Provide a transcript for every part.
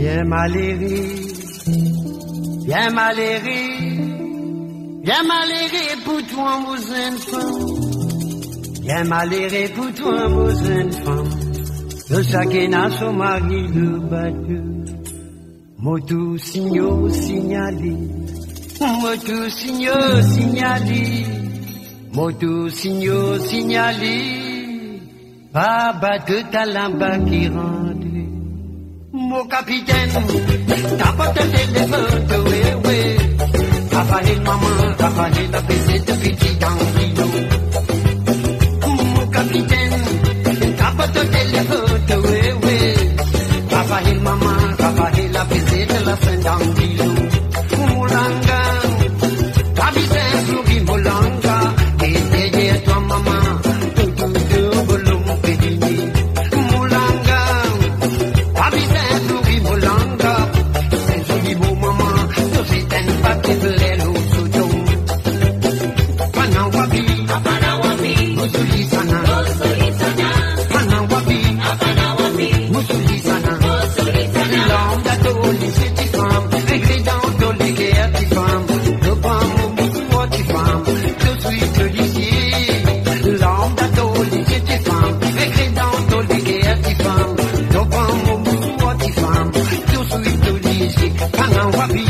Viens malérie, viens malérie, viens malérie pour toi, mon jeune femme. Viens malérie pour toi, mon jeune femme. Le sakena son mari le battu. Motu signo signali, motu signo signali, motu signo signali. Baba de talamba qui rend. Moca piden, tapate de levanto. não havia.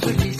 Thank you.